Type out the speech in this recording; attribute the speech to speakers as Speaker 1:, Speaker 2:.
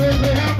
Speaker 1: make me.